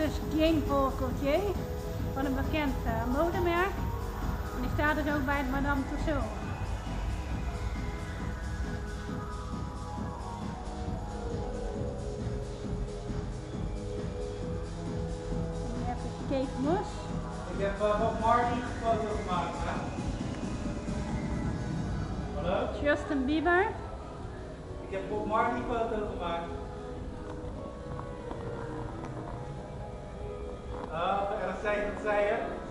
dus Jane Paul Gaultier van een bekend uh, modemerk. En die staat dus ook bij het Madame Tussauds. Hier heb je Kate Moss. Ik heb uh, Bob Marley een foto gemaakt. Hè? Hallo? Justin Bieber. Ik heb Bob Marley een foto gemaakt. Oh, en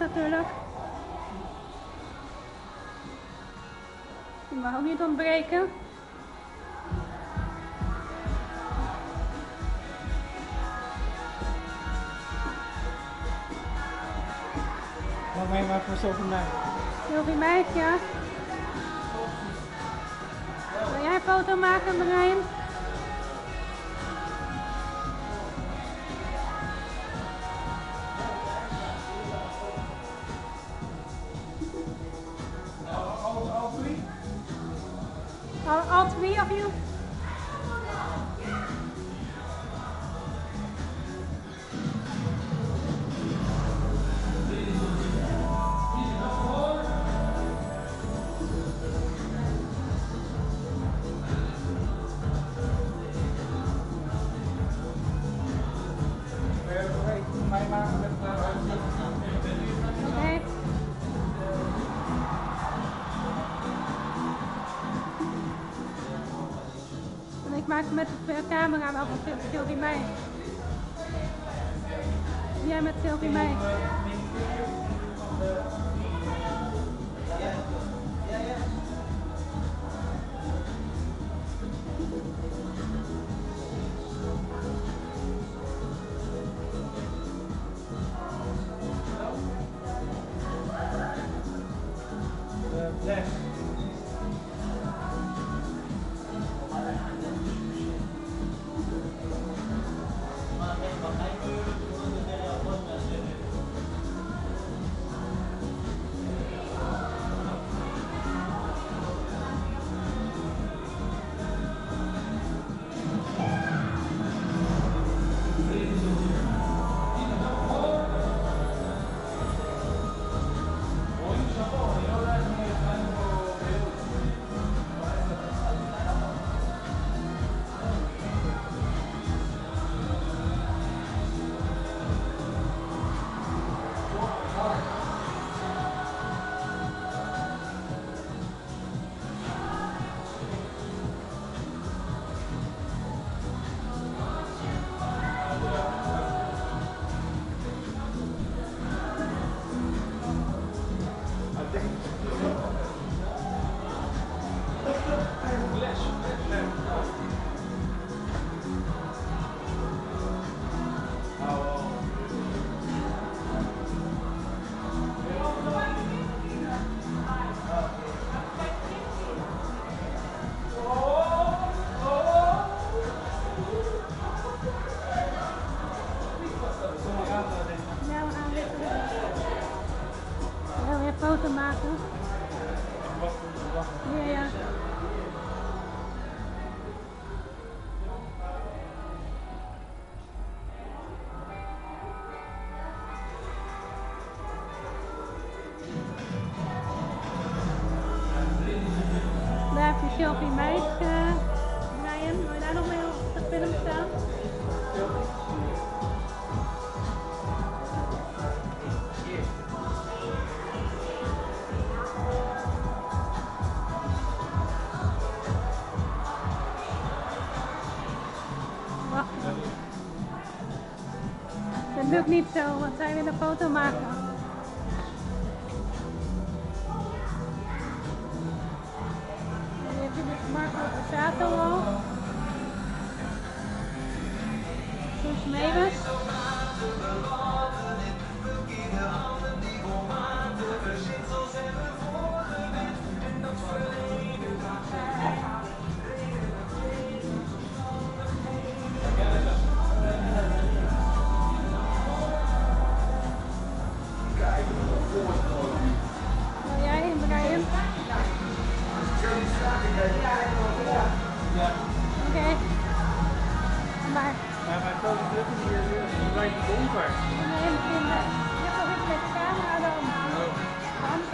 natuurlijk. Die mag ook niet ontbreken. Mag mij maar voor zoveel mij. Sylvie Meis, ja. Wil jij een foto maken, Brian? All, all three of you? Maak met de camera wel van Sylvie Meis. Jij met Sylvie Meis. Ja, ja. Daar heb je Sylvie Meis, uh, Brian. Wil je daar nog mee op de film staan? Wacht. Doe ik niet zo, want zij willen een foto maken. Dus Marco al. Meeuwis. Is is een beetje donker. nee, eh, toch iets met de camera dan? Hand,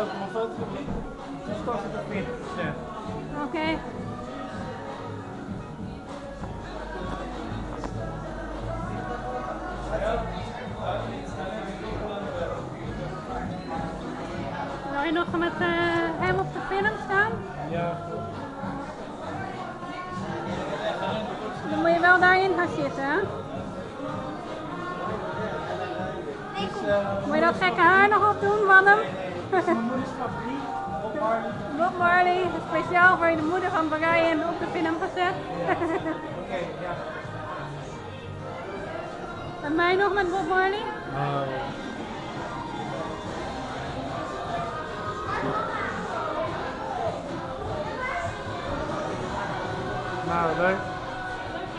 over mijn fotofabriek, toen stond het op 40%. Oké. Wil je nog met eh, hem op de film staan? Ja. Dan moet je wel daarin gaan zitten, hè? Dus, eh, Moet je dat gekke haar nog op doen Bob Marley, speciaal voor de moeder van Brian op de film gezet. Oké, ja. en mij nog met Bob Marley? Nou, leuk.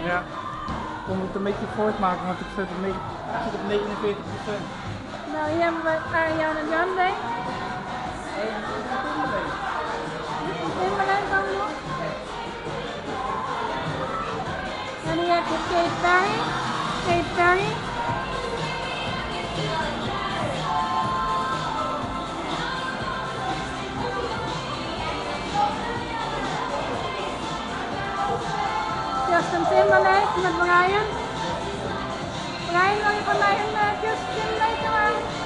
Ja. Ik kon het een beetje voortmaken, want ik zit op, negen- ik zit op 49 Nou, hier hebben we Ariana Grande. Timberlake ook nog. En hier heb je Kate Perry. Kate Perry. Justin Timberlake met Brian. Brian, wil je van mij een uh, Justin Timberlake aan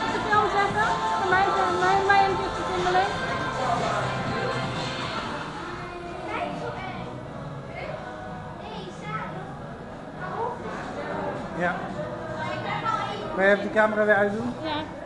Ja. Kan je even de camera weer uitdoen? Ja.